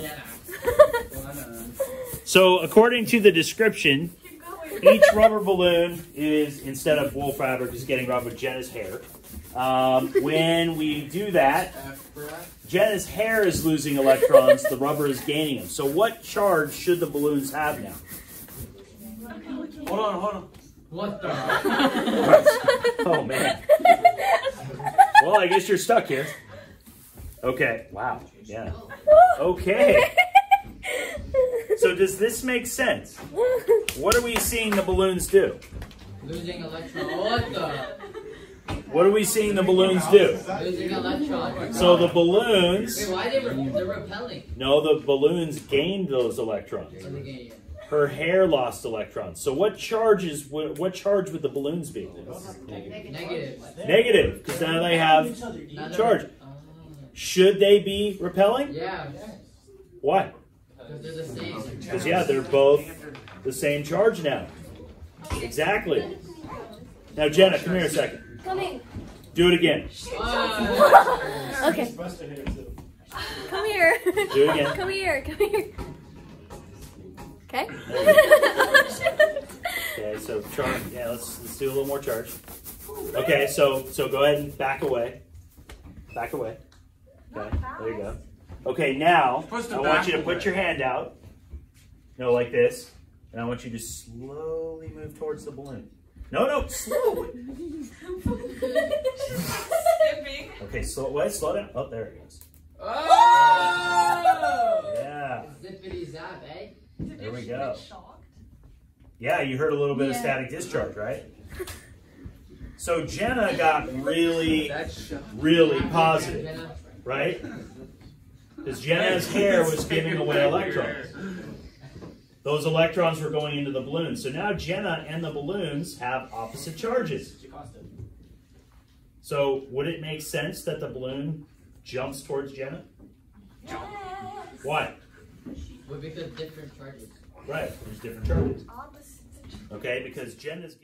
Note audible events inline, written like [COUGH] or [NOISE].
[LAUGHS] So according to the description, each rubber balloon is, instead of wool fabric, is getting rubbed with Jenna's hair. Um, when we do that, Jenna's hair is losing electrons, the rubber is gaining them. So what charge should the balloons have now? Hold on, hold on. What the? [LAUGHS] Oh man. Well, I guess you're stuck here. Okay. Wow. Yeah. [LAUGHS] Okay. So does this make sense? What are we seeing the balloons do? Losing electrons. What are we seeing the balloons do? Losing electron. So the balloons, Wait, why they re- they're repelling? no, the balloons gained those electrons. in the game? Her hair lost electrons. So what charges? What, what charge would the balloons be? Negative. Negative, because now they have Another- charge. Should they be repelling? Yeah, Why? because they're the same. Because yeah, they're both the same charge now. Exactly. Now Jenna, come here a second. Coming. Do it again. Ah. [LAUGHS] Okay. Come here. Do it again. [LAUGHS] Come here. Come here. Okay. [LAUGHS] Okay, so charge. Yeah, let's let's do a little more charge. Okay, so so go ahead and back away. Back away. Okay, there you go. Okay, now I want you to put your hand out. No, like this. And I want you to slowly move towards the balloon. No, no, slowly. [LAUGHS] Okay, slow. Wait, slow down. Oh, there it goes. Oh! Yeah, Zippity zap, eh? there we go. Yeah, you heard a little bit of static discharge, right? So Jenna got really, really positive, Jenna. Right? Because Jenna's hair was giving away electrons. Those electrons were going into the balloon. So now Jenna and the balloons have opposite charges. So would it make sense that the balloon jumps towards Jenna? Yes. Why? Well, because different charges. Right, there's different charges. Okay, because Jenna's.